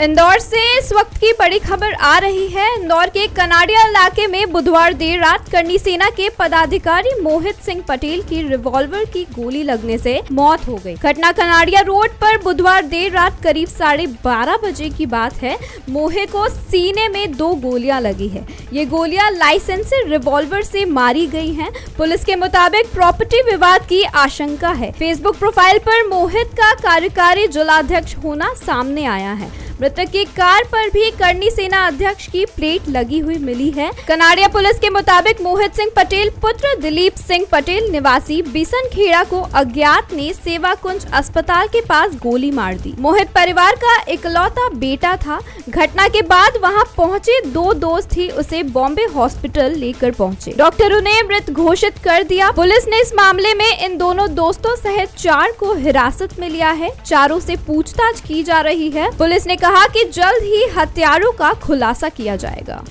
इंदौर से इस वक्त की बड़ी खबर आ रही है। इंदौर के कनाडिया इलाके में बुधवार देर रात करनी सेना के पदाधिकारी मोहित सिंह पटेल की रिवॉल्वर की गोली लगने से मौत हो गई। घटना कनाडिया रोड पर बुधवार देर रात करीब साढ़े बारह बजे की बात है। मोहित को सीने में दो गोलियाँ लगी है। ये गोलियाँ लाइसेंस रिवॉल्वर से मारी गई हैं। पुलिस के मुताबिक प्रॉपर्टी विवाद की आशंका है। फेसबुक प्रोफ़ाइल पर मोहित का कार्यकारी जिलाध्यक्ष होना सामने आया है। मृतक की कार पर भी करनी सेना अध्यक्ष की प्लेट लगी हुई मिली है। कनाडिया पुलिस के मुताबिक मोहित सिंह पटेल, पुत्र दिलीप सिंह पटेल निवासी बिसन खेड़ा को अज्ञात ने सेवा कुंज अस्पताल के पास गोली मार दी। मोहित परिवार का इकलौता बेटा था। घटना के बाद वहाँ पहुँचे दो दोस्त ही उसे बॉम्बे हॉस्पिटल लेकर पहुँचे। डॉक्टरों ने मृत घोषित कर दिया। पुलिस ने इस मामले में इन दोनों दोस्तों सहित चार को हिरासत में लिया है। चारों से पूछताछ की जा रही है। पुलिस ने कहा कहा कि जल्द ही हत्यारों का खुलासा किया जाएगा।